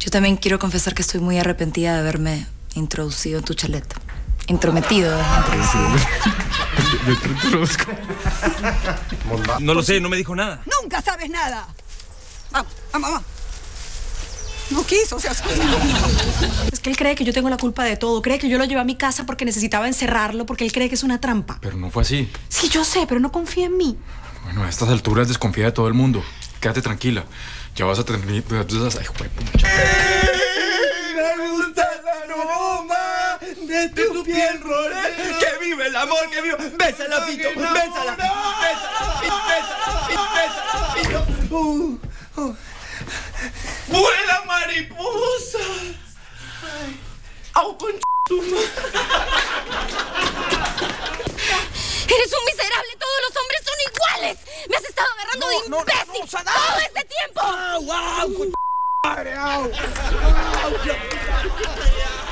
Yo también quiero confesar que estoy muy arrepentida de haberme introducido en tu chalet. Intrometido, introducido. No lo sé, no me dijo nada. Nunca sabes nada. Vamos, vamos, vamos. No quiso, o sea, Es que él cree que yo tengo la culpa de todo. Cree que yo lo llevé a mi casa porque necesitaba encerrarlo, porque él cree que es una trampa. Pero no fue así. Sí, yo sé, pero no confía en mí. Bueno, a estas alturas desconfía de todo el mundo. Quédate tranquila. Ya vas a tener... Ay, juepucha. Me gusta el aroma de tu piel, Rolé. ¡Que vive el amor, que vive! ¡Bésala, Fito! ¡Bésala! ¡Bésala! ¡Bésala, Fito! ¡Bésala, Fito! Uh, uh. ¡Vuela, mariposa! ¡Au, con tu madre! Estado agarrando de imbécil todo este tiempo! ¡Au, au, con madre! ¡Au!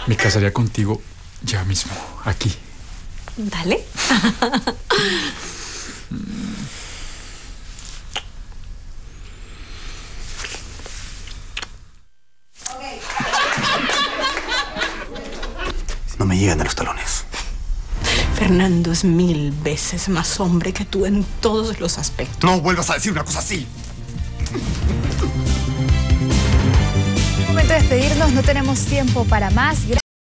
Me casaría contigo ya mismo, aquí. Dale. No me llegan a los talones. Fernando es mil veces más hombre que tú en todos los aspectos. No vuelvas a decir una cosa así. Momento de despedirnos, no tenemos tiempo para más.